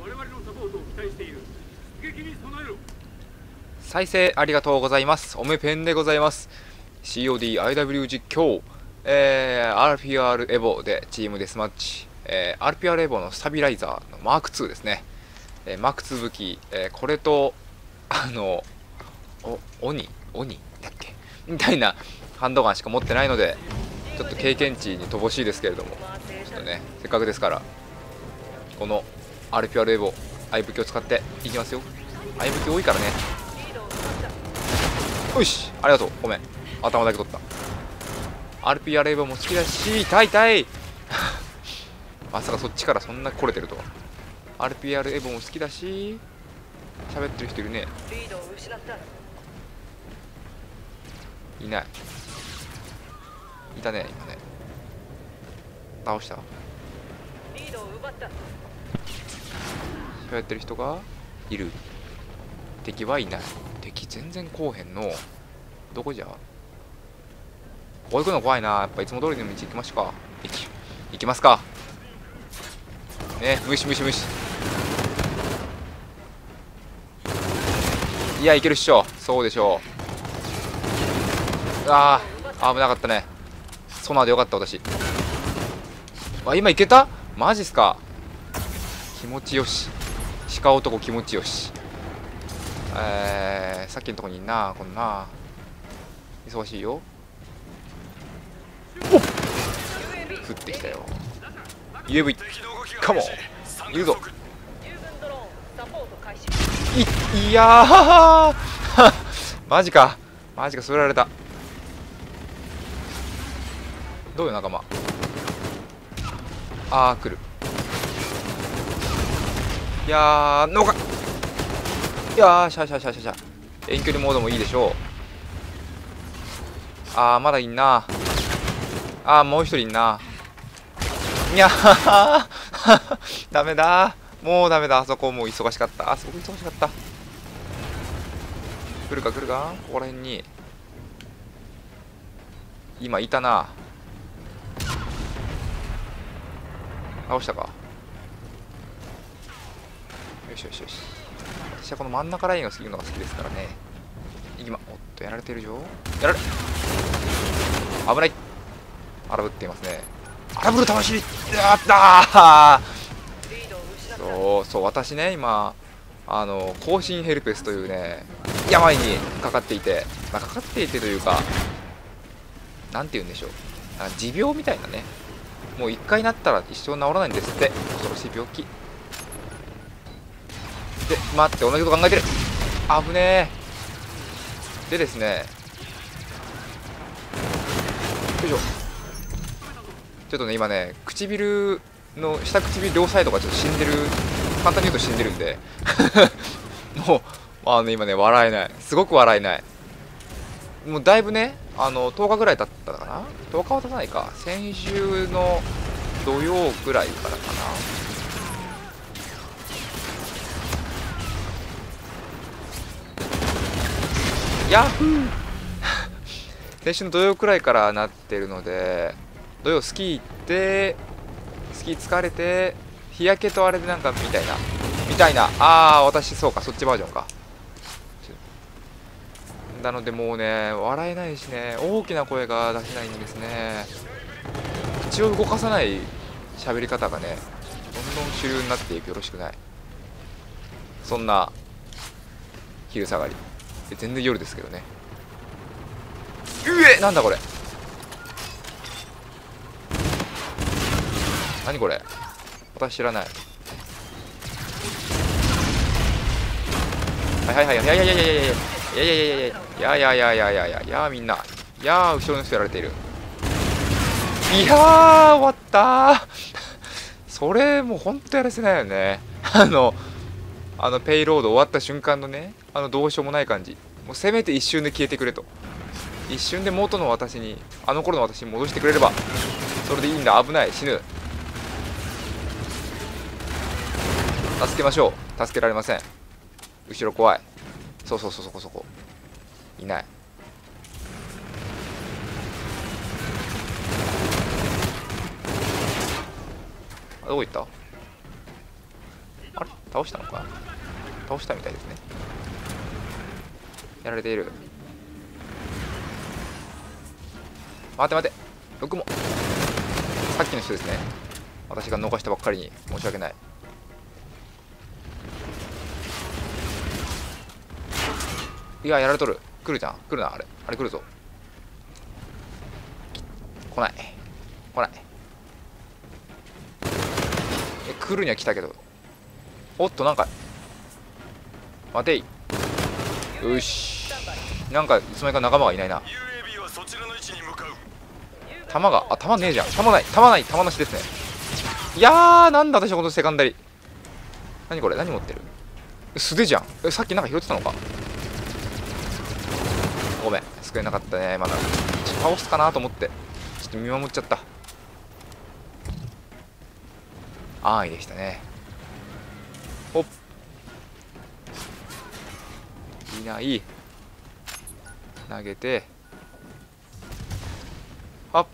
我々のサポートを期待している。出撃に備えろ。再生ありがとうございます。おめペンでございます。CODIW 実況。えー、RPR エボでチームデスマッチ、えー、RPR エボのスタビライザーのマーク2ですね、えー、マーク2武器、えー、これとあのお鬼？鬼？だっけ？みたいなハンドガンしか持ってないのでちょっと経験値に乏しいですけれども。ちょっとねせっかくですからこの RPR エボ相武器を使っていきますよ。相武器多いからね。よしありがとう。ごめん。頭だけ取った。RPR エボも好きだし痛い痛い。まさかそっちからそんな来れてるとは。RPR エボも好きだし喋ってる人いるね。いない。いたね今ね。倒した。喋ってる人がいる。敵はいない。敵全然来おへんの。どこじゃ？ここ行くの怖いな。やっぱいつも通りの道行きましょうか。行き行きますか。ね無視無視無視。いやいけるっしょ。そうでしょう。ああ危なかったね。ソナーでよかった私。あ今いけた？マジっすか。気持ちよし。鹿男気持ちよしえー、さっきのとこにいんなこんな。忙しいよ。おっ。降ってきたよ。UV カモン。いるぞ。いいやー。マジか。マジか。それられた。どういう仲間。あー来るいやー農家いやーシャシャシャシャシャ遠距離モードもいいでしょう。あーまだいんな。あーもう一人いんな。いやー。ダメだ。もうダメだ。あそこもう忙しかった。あそこ忙しかった。来るか来るか？ここら辺に。今いたな。倒したか？よしよしよし。私はこの真ん中ラインを過ぎるのが好きですからね。いきまおっとやられてるじゃやられ危ない。荒ぶっていますね。荒ぶる魂。やったそうそう私ね今あの更新ヘルペスというね病にかかっていて、まあ、かかっていてというか何て言うんでしょう。持病みたいなね。もう1回なったら一生治らないんですって。恐ろしい病気。で待って同じこと考えてる。危ねえ。でですね。よいしょ。ちょっとね今ね唇の下唇両サイドがちょっと死んでる。簡単に言うと死んでるんで。もうあの今ね笑えない。すごく笑えない。もうだいぶねあの10日ぐらい経ったかな？10日は経たないか。先週の土曜ぐらいからかな。ヤフー先週の土曜くらいからなってるので土曜スキー行ってスキー疲れて日焼けとあれでなんかみたいなみたいな。ああ私そうかそっちバージョンか。なのでもうね笑えないしね大きな声が出せないんですね。口を動かさない喋り方がねどんどん主流になっていくよろしくない。そんな昼下がり。全然夜ですけどね。うえなんだこれ。何これ。私知らない。はいはいはいはい。いやいやいやいやいやいやいやいやいやいやいやいやいやいやいやいやいやみんないや後ろの人やられているいやー終わったそれもうほんとやらせないよねあのあのペイロード終わった瞬間のねあのどうしようもない感じ。もうせめて一瞬で消えてくれと。一瞬で元の私にあの頃の私に戻してくれればそれでいいんだ。危ない。死ぬ。助けましょう。助けられません。後ろ怖い。そうそうそうそこそこ。いない。あどこ行った？あれ？倒したのか倒したみたいですね。やられている。待て待て。僕も。さっきの人ですね。私が逃したばっかりに。申し訳ない。いややられとる。来るじゃん。来るな。あれ。あれ来るぞ。来ない。来ない。え来るには来たけど。おっとなんか。待てい。よし。なんかいつの間にか仲間がいないな。弾があ弾ねえじゃん。弾ない。弾ない。弾なしですね。いやーなんだ私はこのセカンダリ何これ？何持ってる？素手じゃん。えさっきなんか拾ってたのか？ごめん。救えなかったね。まだ。倒すかなと思って。ちょっと見守っちゃった。安易でしたね。いない。投げて。はっ。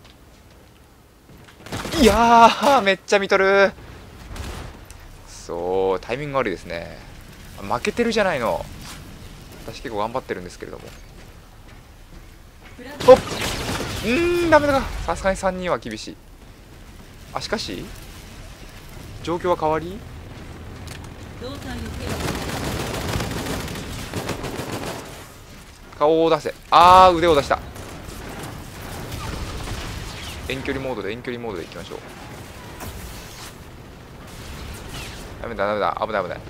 いやーめっちゃ見とる。そうタイミング悪いですね。負けてるじゃないの。私結構頑張ってるんですけれども。ほっ。うんダメだ。さすがに3人は厳しい。あしかし状況は変わり？顔を出せ。あー腕を出した。遠距離モードで遠距離モードでいきましょう。ダメだダメだ。危ない危ない。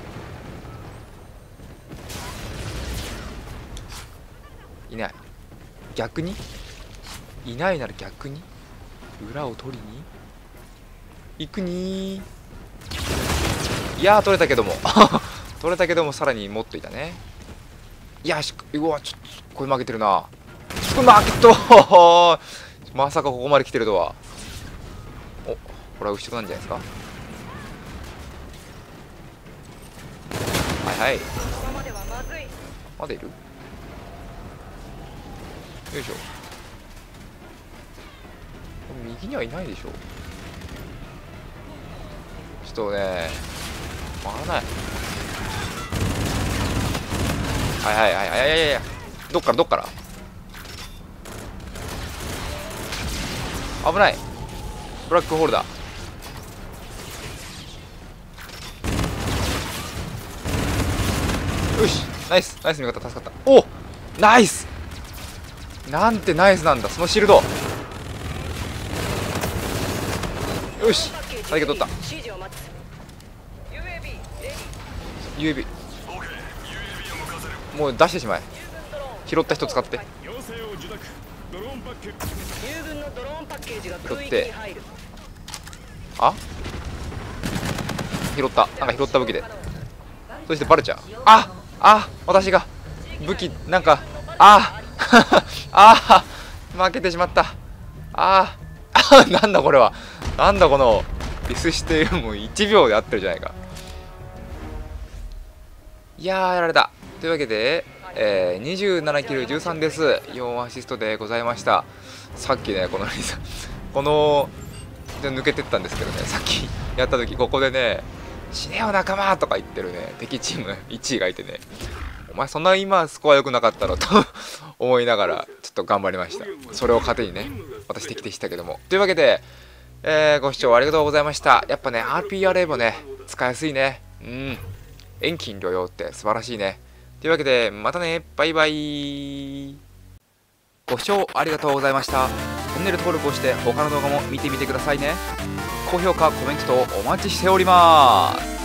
いない。逆に？いないなら逆に？裏を取りに？行くにいや取れたけども。取れたけどもさらに持っていたね。いやしうわちょっとこれ負けてるな。ちょっと負けと まさかここまで来てるとは。おこれは後ろなんじゃないですか。はいはい。まだいる？よいしょ。右にはいないでしょ。ちょっとね回らない。はいはいはいはいはいはいはいどっからどっから危ないブラックホールだよしナイスナイス味方助かったおナイスなんてナイスなんだそのシールドよし最強取った UAB もう出してしまえ。拾った人使って。拾って。あ？拾った。なんか拾った武器で。そしてバレちゃうあ！あ！私が。武器なんか。あ！あ！負けてしまった。あ！あ なんだこれは。なんだこのリスしてもう1秒で合ってるじゃないか。いやーやられたというわけで、えー、27キル13です。4アシストでございました。さっきねこの こので抜けてったんですけどね。さっき やった時ここでね死ねよ仲間とか言ってるね。敵チーム1位がいてね。お前そんな今スコア良くなかったのと 思いながらちょっと頑張りました。それを糧にね私敵でしたけども。というわけで、えー、ご視聴ありがとうございました。やっぱね RPRA もね使いやすいね。うん。遠近療養って素晴らしいね。というわけでまたね。バイバイ。ご視聴ありがとうございました。チャンネル登録をして他の動画も見てみてくださいね。高評価コメントとお待ちしております。